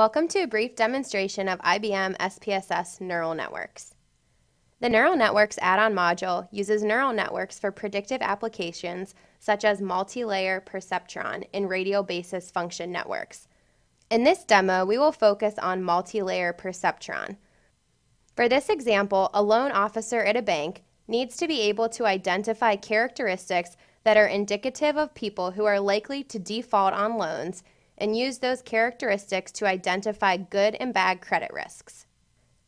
Welcome to a brief demonstration of IBM SPSS neural networks. The Neural Networks add-on module uses neural networks for predictive applications such as multi-layer perceptron in radial basis function networks. In this demo, we will focus on multi-layer perceptron. For this example, a loan officer at a bank needs to be able to identify characteristics that are indicative of people who are likely to default on loans and use those characteristics to identify good and bad credit risks.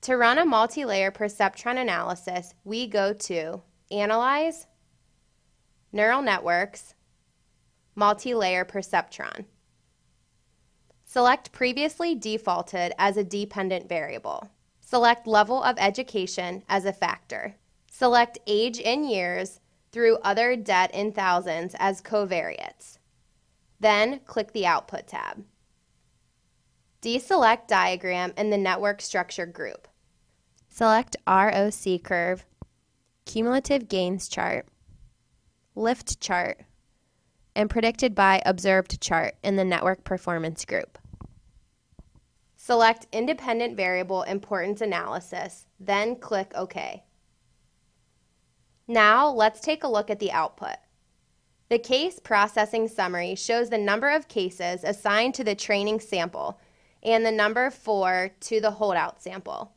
To run a multi-layer perceptron analysis, we go to Analyze, Neural Networks, Multi-Layer Perceptron. Select Previously Defaulted as a dependent variable. Select Level of Education as a factor. Select Age in years through Other Debt in thousands as covariates. Then click the Output tab. Deselect Diagram in the Network Structure group. Select ROC curve, Cumulative Gains chart, Lift chart, and Predicted by Observed chart in the Network Performance group. Select Independent Variable Importance Analysis, then click OK. Now let's take a look at the output. The case processing summary shows the number of cases assigned to the training sample and the number for to the holdout sample.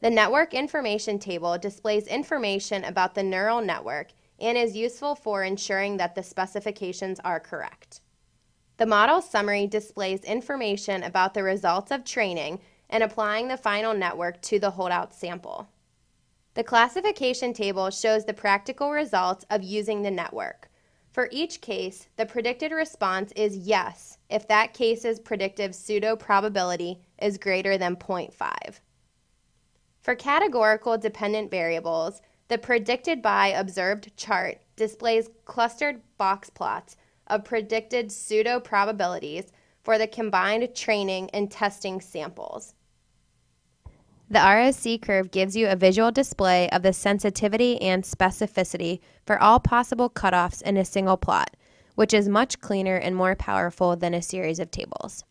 The network information table displays information about the neural network and is useful for ensuring that the specifications are correct. The model summary displays information about the results of training and applying the final network to the holdout sample. The classification table shows the practical results of using the network. For each case, the predicted response is yes if that case's predictive pseudo probability is greater than 0.5. For categorical dependent variables, the predicted by observed chart displays clustered box plots of predicted pseudo probabilities for the combined training and testing samples. The ROC curve gives you a visual display of the sensitivity and specificity for all possible cutoffs in a single plot, which is much cleaner and more powerful than a series of tables.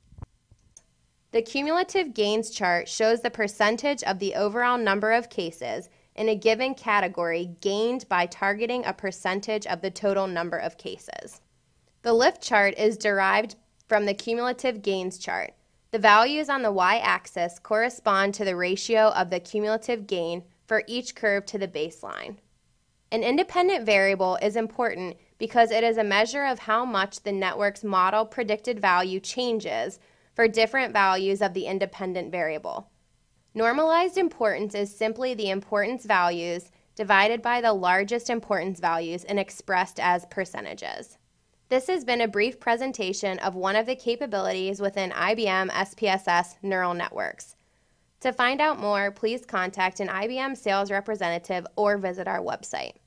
The cumulative gains chart shows the percentage of the overall number of cases in a given category gained by targeting a percentage of the total number of cases. The lift chart is derived from the cumulative gains chart the values on the y-axis correspond to the ratio of the cumulative gain for each curve to the baseline. An independent variable is important because it is a measure of how much the network's model predicted value changes for different values of the independent variable. Normalized importance is simply the importance values divided by the largest importance values and expressed as percentages. This has been a brief presentation of one of the capabilities within IBM SPSS neural networks. To find out more, please contact an IBM sales representative or visit our website.